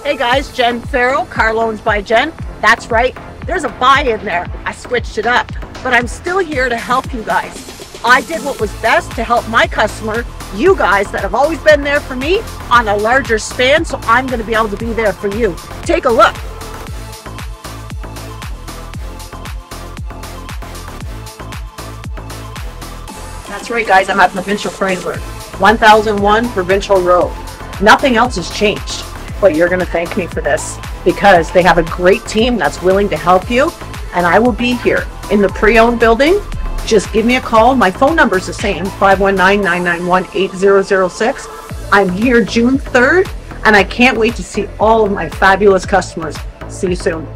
Hey guys, Jen Farrell, Car Loans by Jen. That's right, there's a by in there. I switched it up, but I'm still here to help you guys. I did what was best to help my customer, you guys that have always been there for me, on a larger span, so I'm going to be able to be there for you. Take a look. That's right, guys. I'm at Provincial Chrysler, 1001 Provincial Road. Nothing else has changed, but you're going to thank me for this because they have a great team that's willing to help you, and I will be here in the pre-owned building. Just give me a call. My phone number is the same, 519-991-8006. I'm here June 3rd, and I can't wait to see all of my fabulous customers. See you soon.